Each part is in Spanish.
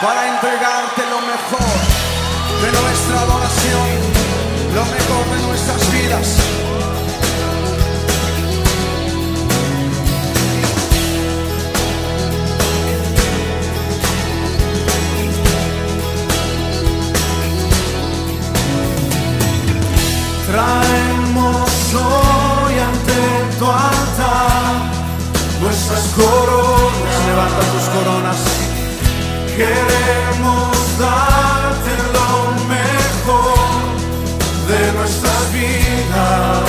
para entregarte lo mejor de nuestra adoración, lo mejor de nuestras vidas. Traemos hoy ante tu altar nuestras coronas, levanta tus coronas. Queremos darte lo mejor de nuestras vidas.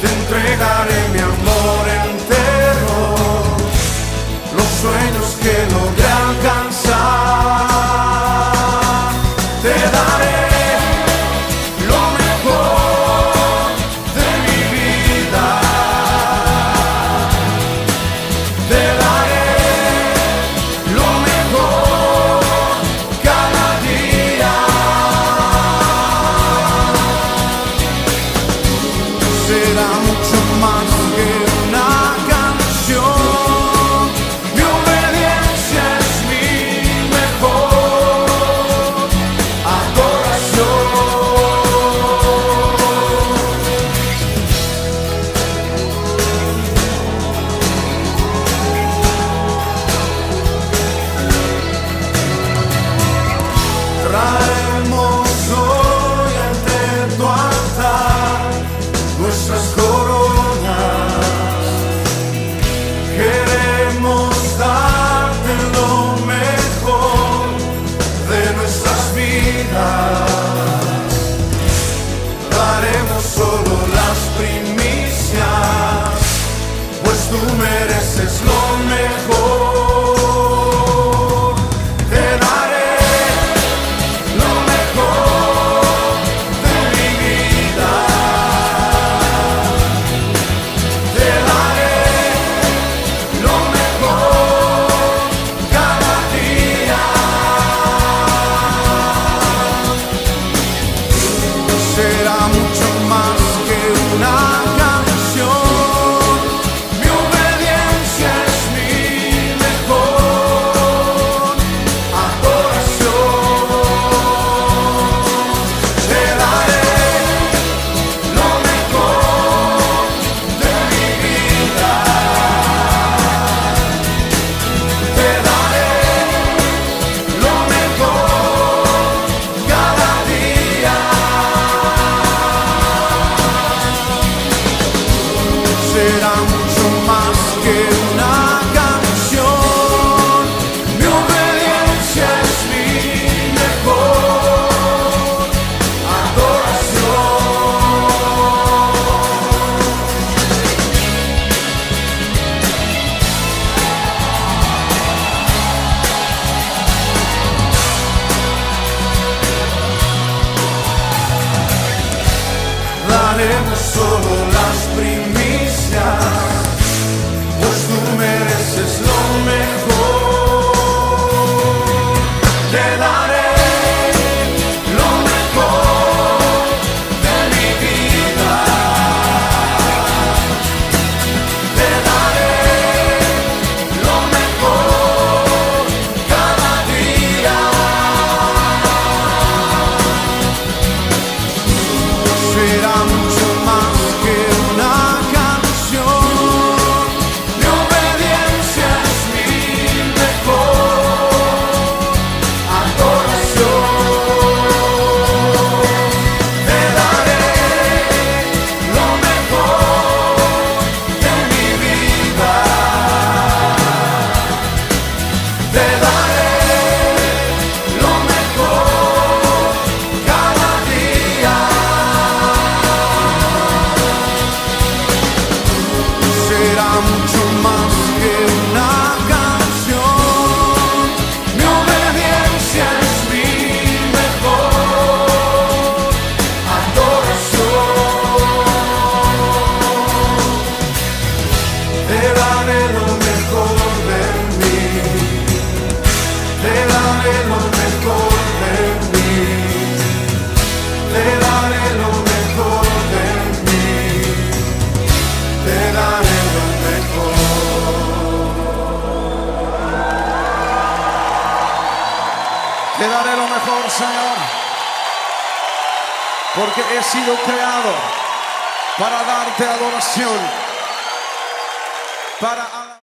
Te entregaré mi amor entero, los sueños que logré alcanzar. Te daré Será es lo mejor. Te daré lo mejor, Señor. Porque he sido creado para darte adoración. Para